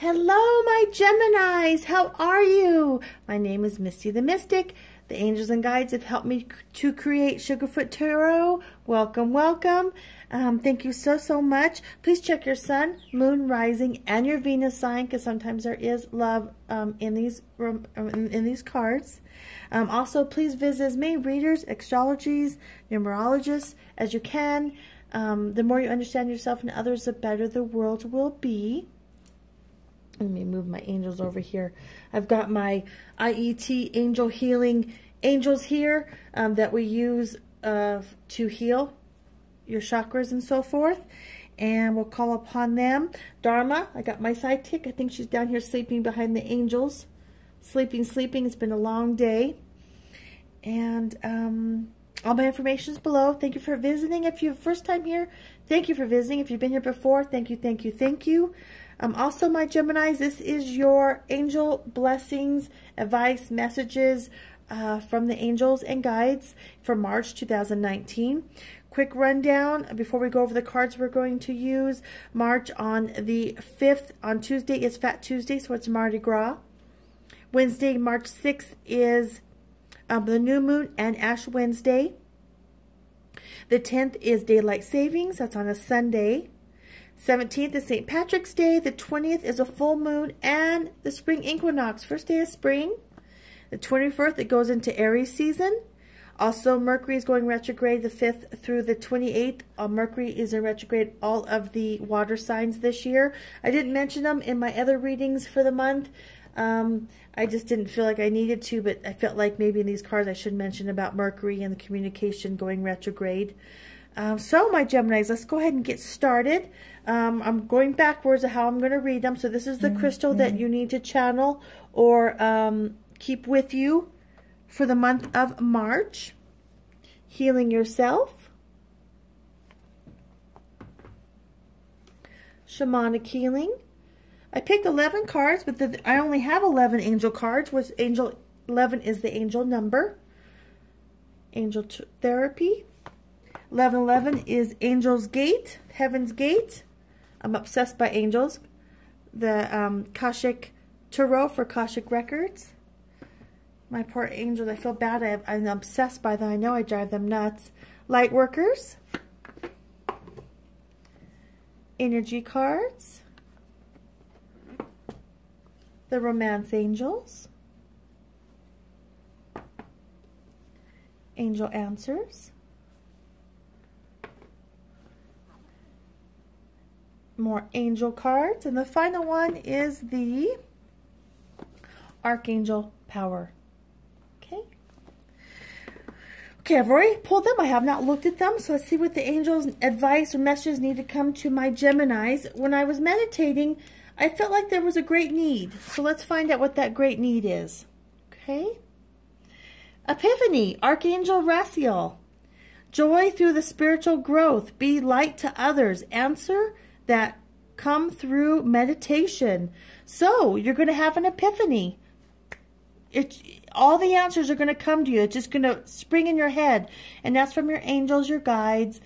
Hello, my Geminis. How are you? My name is Misty the Mystic. The angels and guides have helped me to create Sugarfoot Tarot. Welcome, welcome. Um, thank you so, so much. Please check your sun, moon, rising, and your Venus sign because sometimes there is love um, in these um, in these cards. Um, also, please visit as many readers, astrologies, numerologists as you can. Um, the more you understand yourself and others, the better the world will be. Let me move my angels over here. I've got my IET angel healing angels here um, that we use uh, to heal your chakras and so forth. And we'll call upon them. Dharma, I got my sidekick. I think she's down here sleeping behind the angels. Sleeping, sleeping. It's been a long day. And um, all my information is below. Thank you for visiting. If you're first time here, thank you for visiting. If you've been here before, thank you, thank you, thank you. Um, also, my Geminis, this is your angel blessings, advice, messages uh, from the angels and guides for March 2019. Quick rundown before we go over the cards we're going to use. March on the 5th, on Tuesday is Fat Tuesday, so it's Mardi Gras. Wednesday, March 6th is um, the new moon and Ash Wednesday. The 10th is Daylight Savings. That's on a Sunday. 17th is St. Patrick's Day. The 20th is a full moon and the spring equinox. First day of spring. The 21st, it goes into Aries season. Also, Mercury is going retrograde the 5th through the 28th. Uh, Mercury is in retrograde all of the water signs this year. I didn't mention them in my other readings for the month. Um, I just didn't feel like I needed to, but I felt like maybe in these cards I should mention about Mercury and the communication going retrograde. Um, so, my Geminis, let's go ahead and get started. Um, I'm going backwards of how I'm going to read them. So, this is the mm -hmm. crystal that you need to channel or um, keep with you for the month of March. Healing yourself. Shamanic healing. I picked 11 cards, but the, I only have 11 angel cards, which angel 11 is the angel number. Angel therapy. 1111 is Angel's Gate, Heaven's Gate. I'm obsessed by angels. The um, Akashic Tarot for Akashic Records. My poor angels, I feel bad. I, am obsessed by them. I know I drive them nuts. Light Workers. Energy Cards. The Romance Angels. Angel Answers. More angel cards. And the final one is the Archangel Power. Okay. Okay, I've already pulled them. I have not looked at them. So let's see what the angels' advice or messages need to come to my Geminis. When I was meditating, I felt like there was a great need. So let's find out what that great need is. Okay. Epiphany, Archangel Raziel. Joy through the spiritual growth. Be light to others. Answer that come through meditation. So you're going to have an epiphany. It, all the answers are going to come to you. It's just going to spring in your head. And that's from your angels, your guides,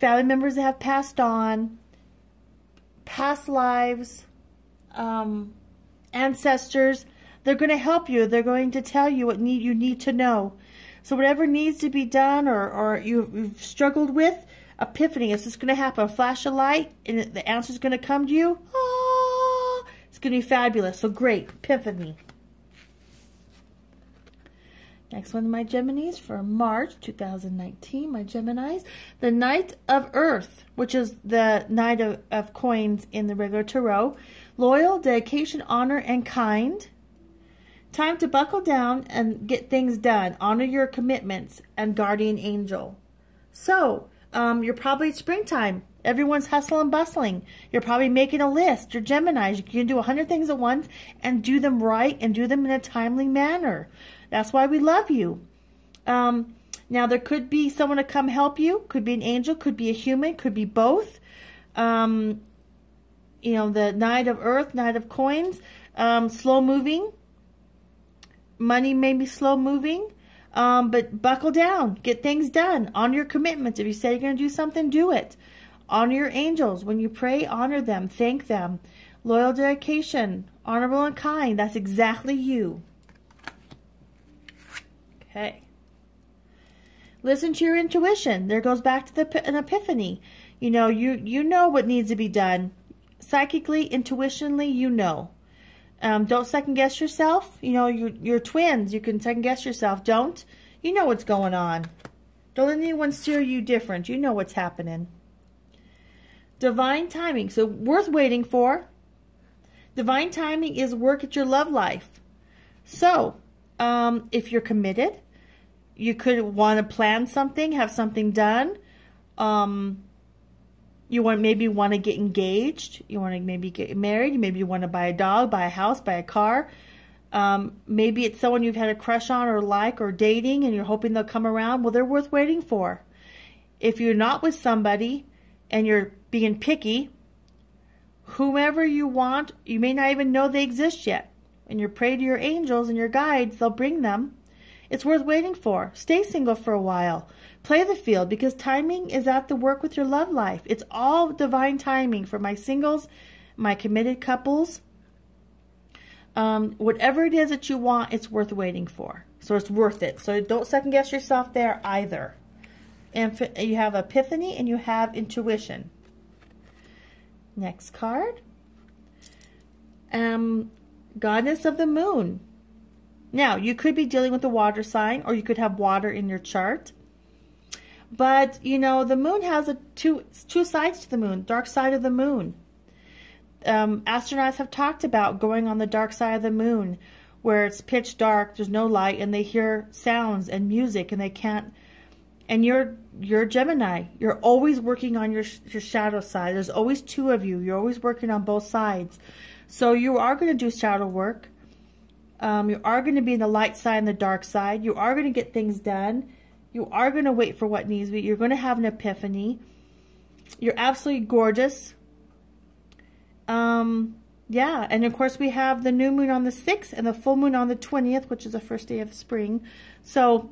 family members that have passed on, past lives, um, ancestors. They're going to help you. They're going to tell you what need you need to know. So whatever needs to be done or, or you've struggled with, epiphany. It's just going to happen. A flash of light, and the answer is going to come to you. Oh, it's going to be fabulous. So great. Epiphany. Next one my Geminis for March 2019. My Geminis. The Knight of Earth, which is the Knight of, of Coins in the regular Tarot. Loyal, dedication, honor, and kind. Time to buckle down and get things done. Honor your commitments and guardian angel. So, um, you're probably springtime. Everyone's hustling and bustling. You're probably making a list. You're Geminis. You can do a hundred things at once and do them right and do them in a timely manner. That's why we love you. Um, now, there could be someone to come help you. Could be an angel. Could be a human. Could be both. Um, you know, the Knight of Earth, Knight of Coins. Um, slow moving. Money may be slow moving. Um, but buckle down. Get things done. Honor your commitments. If you say you're going to do something, do it. Honor your angels. When you pray, honor them. Thank them. Loyal dedication, honorable and kind. That's exactly you. Okay. Listen to your intuition. There goes back to the an epiphany. You know, you you know what needs to be done. Psychically, intuitionally, you know. Um, don't second guess yourself. You know, you're, you're twins. You can second guess yourself. Don't. You know what's going on. Don't let anyone steer you different. You know what's happening. Divine timing. So worth waiting for. Divine timing is work at your love life. So, um, if you're committed, you could want to plan something, have something done. Um, you want maybe want to get engaged. You want to maybe get married. Maybe you want to buy a dog, buy a house, buy a car. Um, maybe it's someone you've had a crush on or like or dating and you're hoping they'll come around. Well, they're worth waiting for. If you're not with somebody and you're being picky, whomever you want, you may not even know they exist yet. And you pray to your angels and your guides, they'll bring them. It's worth waiting for. Stay single for a while. Play the field because timing is at the work with your love life. It's all divine timing for my singles, my committed couples, um, whatever it is that you want, it's worth waiting for. So it's worth it. So don't second guess yourself there either. And you have epiphany and you have intuition. Next card. Um, goddess of the moon. Now, you could be dealing with a water sign or you could have water in your chart. But, you know, the moon has a two, two sides to the moon, dark side of the moon um, astronauts have talked about going on the dark side of the moon where it's pitch dark, there's no light, and they hear sounds and music, and they can't. And you're you're Gemini. You're always working on your your shadow side. There's always two of you. You're always working on both sides. So you are going to do shadow work. Um, you are going to be in the light side and the dark side. You are going to get things done. You are going to wait for what needs to be. You're going to have an epiphany. You're absolutely gorgeous. Um, yeah, and of course we have the new moon on the 6th and the full moon on the 20th, which is the first day of spring. So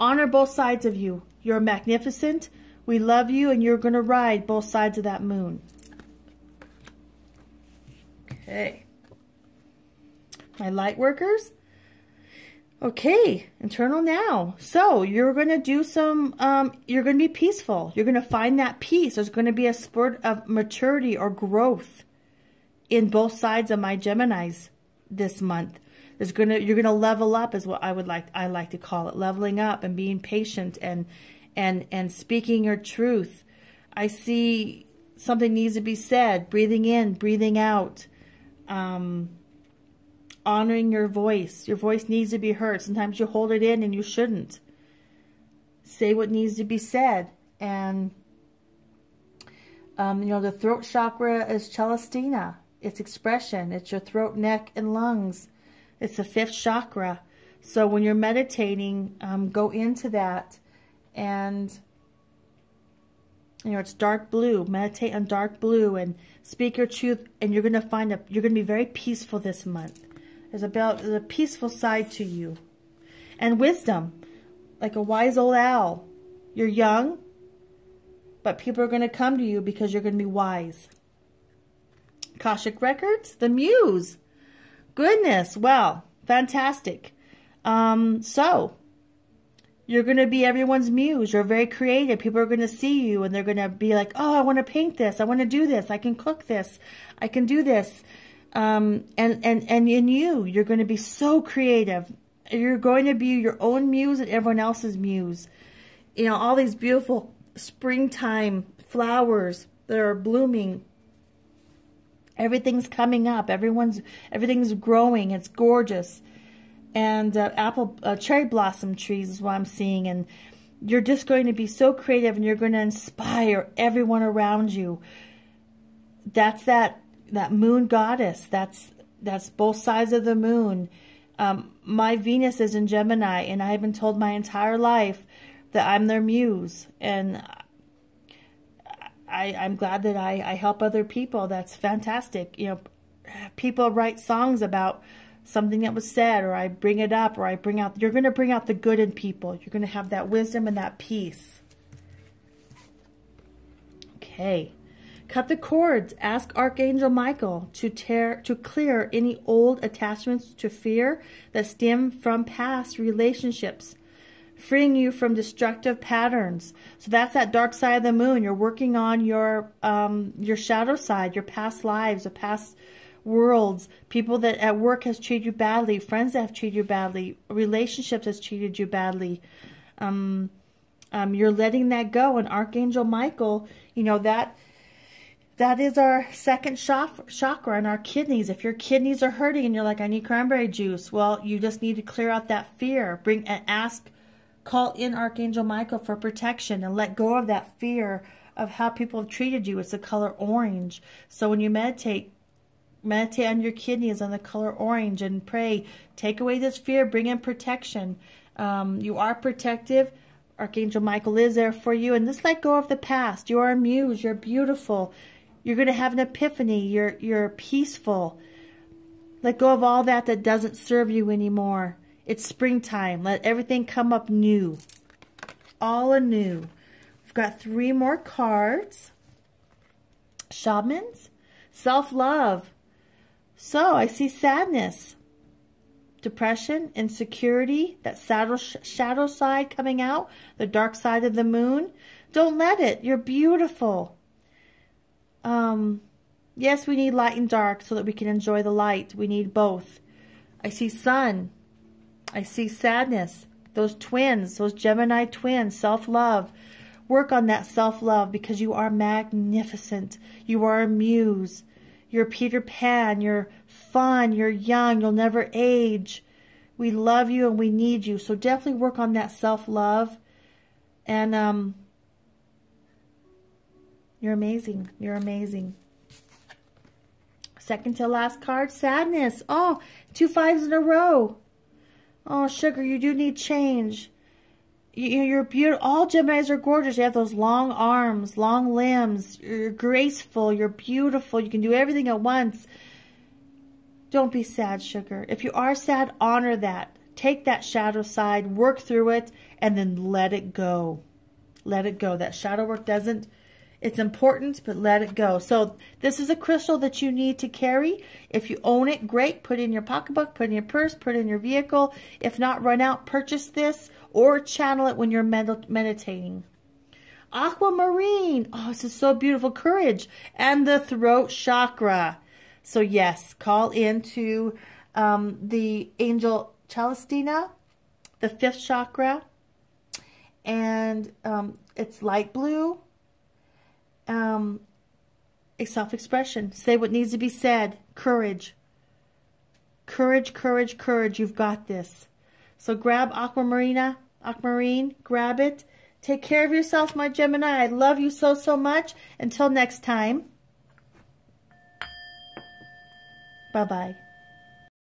honor both sides of you. You're magnificent. We love you, and you're going to ride both sides of that moon. Okay. My light workers. Okay, internal now. So you're going to do some, um, you're going to be peaceful. You're going to find that peace. There's going to be a spurt of maturity or growth in both sides of my Geminis this month. There's going to, you're going to level up is what I would like, I like to call it, leveling up and being patient and, and, and speaking your truth. I see something needs to be said, breathing in, breathing out. Um, honoring your voice. Your voice needs to be heard. Sometimes you hold it in and you shouldn't. Say what needs to be said. And, um, you know, the throat chakra is Celestina. It's expression. It's your throat, neck, and lungs. It's the fifth chakra. So when you're meditating, um, go into that and you know, it's dark blue. Meditate on dark blue and speak your truth and you're going to find a, you're going to be very peaceful this month. There's about a peaceful side to you. And wisdom, like a wise old owl. You're young, but people are going to come to you because you're going to be wise. Akashic Records, the Muse. Goodness, well, fantastic. Um, so, you're going to be everyone's muse. You're very creative. People are going to see you and they're going to be like, oh, I want to paint this. I want to do this. I can cook this. I can do this. Um, and, and, and in you, you're going to be so creative. You're going to be your own muse and everyone else's muse. You know, all these beautiful springtime flowers that are blooming. Everything's coming up. Everyone's, everything's growing. It's gorgeous. And uh, apple, uh, cherry blossom trees is what I'm seeing. And you're just going to be so creative and you're going to inspire everyone around you. That's that that moon goddess. That's that's both sides of the moon. Um, my Venus is in Gemini, and I have been told my entire life that I'm their muse, and I, I'm glad that I, I help other people. That's fantastic. You know, people write songs about something that was said, or I bring it up, or I bring out. You're going to bring out the good in people. You're going to have that wisdom and that peace. Okay. Cut the cords. Ask Archangel Michael to tear to clear any old attachments to fear that stem from past relationships, freeing you from destructive patterns. So that's that dark side of the moon. You're working on your um, your shadow side, your past lives, your past worlds, people that at work has treated you badly, friends that have treated you badly, relationships has treated you badly. Um, um, you're letting that go. And Archangel Michael, you know that that is our second chakra in our kidneys. If your kidneys are hurting and you're like, I need cranberry juice, well, you just need to clear out that fear. Bring and ask, call in Archangel Michael for protection and let go of that fear of how people have treated you. It's the color orange. So when you meditate, meditate on your kidneys on the color orange and pray, take away this fear, bring in protection. Um, you are protective. Archangel Michael is there for you. And just let go of the past. You are a muse. You're beautiful. You're going to have an epiphany. You're, you're peaceful. Let go of all that that doesn't serve you anymore. It's springtime. Let everything come up new. All anew. We've got three more cards. Shamans. Self-love. So I see sadness, depression, insecurity, that shadow, shadow side coming out, the dark side of the moon. Don't let it. You're beautiful. Um, yes, we need light and dark so that we can enjoy the light. We need both. I see sun. I see sadness. Those twins, those Gemini twins, self-love. Work on that self-love because you are magnificent. You are a muse. You're Peter Pan. You're fun. You're young. You'll never age. We love you and we need you. So definitely work on that self-love. And um, you're amazing. You're amazing. Second to last card, sadness. Oh, two fives in a row. Oh, sugar, you do need change. You're beautiful. All Geminis are gorgeous. You have those long arms, long limbs. You're graceful. You're beautiful. You can do everything at once. Don't be sad, sugar. If you are sad, honor that. Take that shadow side, work through it, and then let it go. Let it go. That shadow work doesn't it's important, but let it go. So this is a crystal that you need to carry. If you own it, great. Put it in your pocketbook, put it in your purse, put it in your vehicle. If not, run out, purchase this, or channel it when you're med meditating. Aquamarine. Oh, this is so beautiful. Courage. And the throat chakra. So yes, call into um, the angel Celestina, the fifth chakra. And um, it's light blue um, self-expression. Say what needs to be said. Courage. Courage, courage, courage. You've got this. So grab Aquamarina, Aquamarine, grab it. Take care of yourself, my Gemini. I love you so, so much. Until next time. Bye-bye.